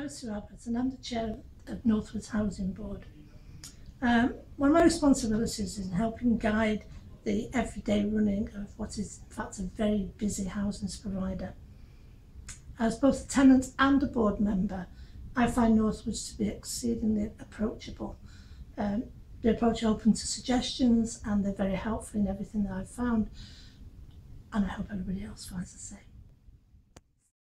I'm Roberts and I'm the chair of Northwards Housing Board. Um, one of my responsibilities is in helping guide the everyday running of what is in fact a very busy housing provider. As both a tenant and a board member, I find Northwards to be exceedingly approachable. Um, the approach open to suggestions and they're very helpful in everything that I've found and I hope everybody else finds the same.